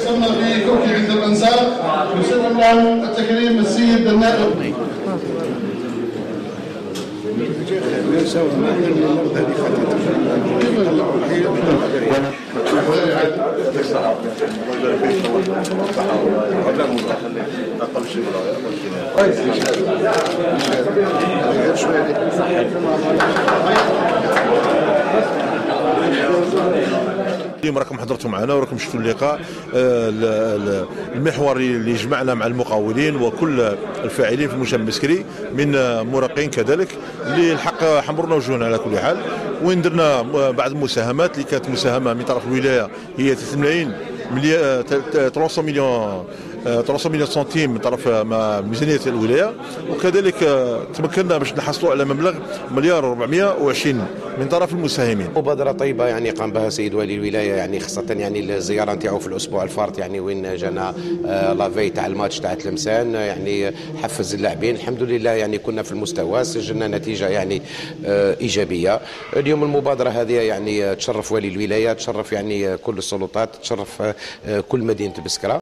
وصلنا في كوكي عند الانساب يسلم الان التكريم السيد النائب. اليوم راكم حضرتوا معنا وراكم شفتوا اللقاء آه، ال- ال- المحوري اللي جمعنا مع المقاولين وكل الفاعلين في المجتمع المسكري من مراقين كذلك اللي الحق حمرنا وجوهنا على كل حال. وين درنا بعض المساهمات اللي كانت مساهمة من طرف الولاية هي 3 ملايين مليار 300 مليون 300 مليون سنتيم من طرف آه، ميزانية الولاية. وكذلك آه، تمكنا باش نحصلوا على مبلغ مليار و420 من طرف المساهمين. مبادرة طيبة يعني قام بها سيد والي الولاية يعني خاصة يعني الزيارة نتاعو في الأسبوع الفارط يعني وين جانا آه، لافي تاع الماتش تاع تلمسان. آه، يعني حفز اللاعبين. الحمد لله يعني كنا في المستوى سجلنا نتيجة يعني آه، إيجابية. اليوم المبادرة هذه يعني آه، تشرف والي الولاية تشرف يعني آه، كل السلطات تشرف آه، آه، كل مدينة بسكرة.